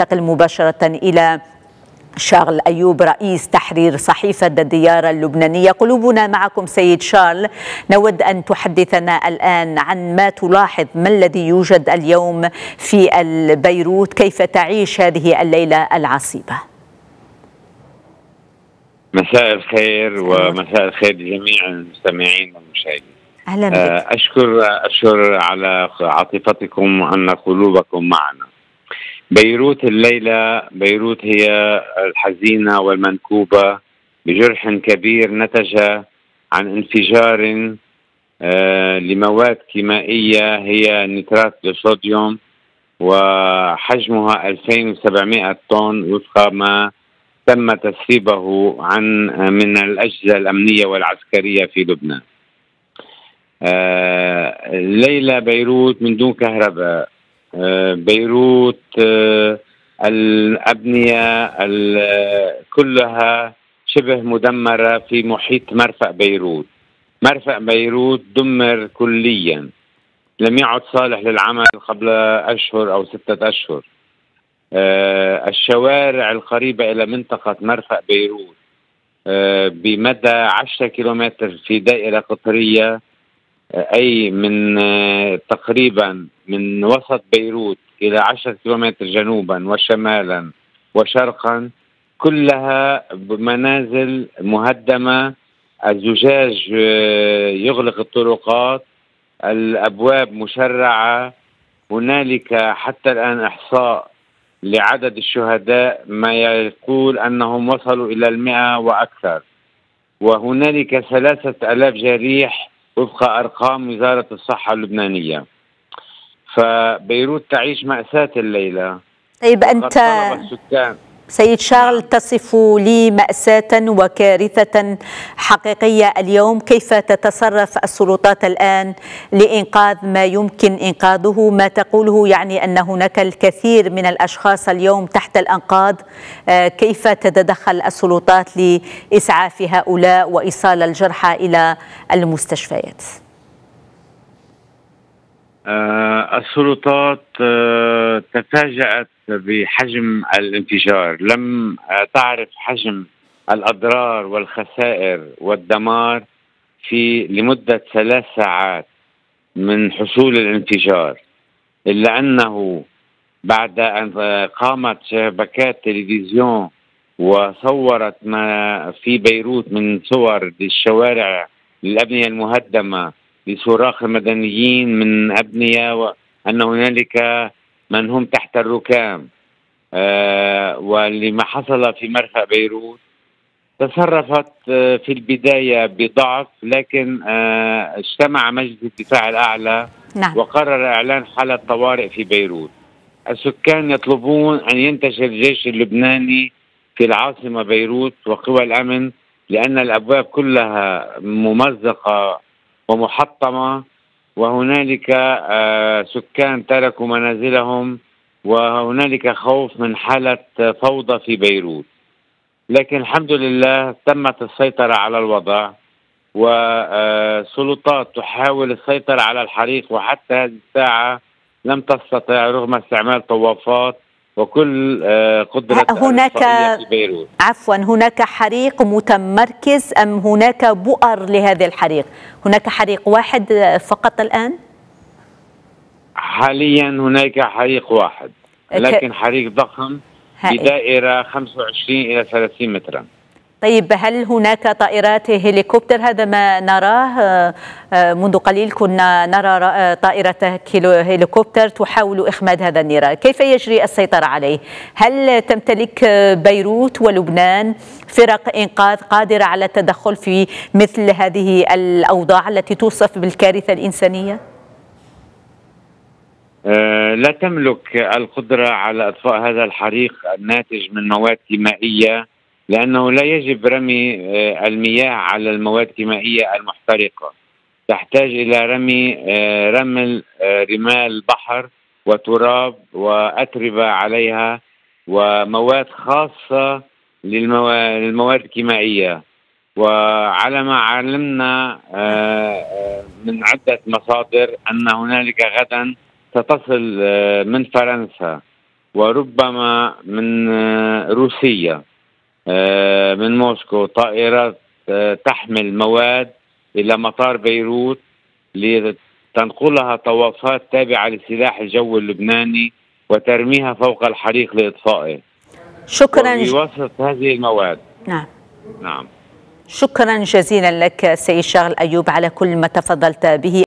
ننتقل مباشرة إلى شارل أيوب رئيس تحرير صحيفة الديار اللبنانية. قلوبنا معكم سيد شارل. نود أن تحدثنا الآن عن ما تلاحظ ما الذي يوجد اليوم في بيروت كيف تعيش هذه الليلة العصيبة؟ مساء الخير ومساء الخير لجميع المستمعين والمشاهدين. أهلا بك. أشكر أشكر على عاطفتكم وأن قلوبكم معنا. بيروت الليلة بيروت هي الحزينة والمنكوبة بجرح كبير نتج عن انفجار آه لمواد كيميائيه هي نترات الصوديوم وحجمها 2700 طن وفق ما تم تسريبه عن من الأجهزة الأمنية والعسكرية في لبنان. آه ليلة بيروت من دون كهرباء آه بيروت آه الأبنية كلها شبه مدمرة في محيط مرفأ بيروت. مرفأ بيروت دمر كليا. لم يعد صالح للعمل قبل أشهر أو ستة أشهر. آه الشوارع القريبة إلى منطقة مرفأ بيروت آه بمدى 10 كيلومتر في دائرة قطرية أي من آه تقريبا من وسط بيروت إلى 10 كيلومتر جنوبا وشمالا وشرقا كلها منازل مهدمة. الزجاج آه يغلق الطرقات الأبواب مشرعة. هنالك حتى الآن إحصاء لعدد الشهداء ما يقول أنهم وصلوا إلى المئة وأكثر. وهنالك ثلاثة ألاف جريح وفق أرقام وزارة الصحة اللبنانية. فبيروت تعيش مأساة الليلة. طيب أنت السكان. سيد شارل تصف لي مأساة وكارثة حقيقية اليوم. كيف تتصرف السلطات الآن لإنقاذ ما يمكن إنقاذه؟ ما تقوله يعني أن هناك الكثير من الأشخاص اليوم تحت الأنقاض؟ كيف تتدخل السلطات لإسعاف هؤلاء وإيصال الجرحى إلى المستشفيات؟ آه السلطات آه تفاجأت بحجم الانفجار. لم تعرف حجم الأضرار والخسائر والدمار في لمدة ثلاث ساعات من حصول الانفجار إلا أنه بعد أن قامت شبكات تلفزيون وصورت ما في بيروت من صور للشوارع للأبنية المهدمة لصراخ المدنيين من أبنية وأن هنالك من هم تحت الركام آه ولما حصل في مرفأ بيروت تصرفت آه في البداية بضعف لكن آه اجتمع مجلس الدفاع الأعلى نعم. وقرر إعلان حالة طوارئ في بيروت السكان يطلبون أن ينتشر الجيش اللبناني في العاصمة بيروت وقوى الأمن لأن الأبواب كلها ممزقة ومحطمة وهنالك آه سكان تركوا منازلهم وهنالك خوف من حالة فوضى في بيروت. لكن الحمد لله تمت السيطرة على الوضع وسلطات تحاول السيطرة على الحريق وحتى هذه الساعة لم تستطع رغم استعمال طوافات وكل قدرة هناك في بيروت. عفوا هناك حريق متمركز أم هناك بؤر لهذا الحريق؟ هناك حريق واحد فقط الآن؟ حاليا هناك حريق واحد لكن حريق ضخم بدائرة 25 إلى 30 مترا. طيب هل هناك طائرات هليكوبتر؟ هذا ما نراه. منذ قليل كنا نرى طائرة هليكوبتر تحاول إخماد هذا النيران. كيف يجري السيطرة عليه؟ هل تمتلك بيروت ولبنان فرق إنقاذ قادرة على التدخل في مثل هذه الأوضاع التي توصف بالكارثة الإنسانية؟ لا تملك القدرة على إطفاء هذا الحريق الناتج من مواد كيميائية لأنه لا يجب رمي المياه على المواد الكيميائية المحترقة. تحتاج إلى رمي رمل رمال بحر وتراب وأتربة عليها ومواد خاصة للمواد الكيميائية. وعلى ما علمنا من عدة مصادر أن هنالك غدا ستصل من فرنسا وربما من روسيا. من موسكو. طائرات تحمل مواد إلى مطار بيروت لتنقلها طوافات تابعة لسلاح الجو اللبناني وترميها فوق الحريق لإطفائه. شكرا بواسطه هذه المواد. نعم. نعم. شكرا جزيلا لك سيد شغل أيوب على كل ما تفضلت به.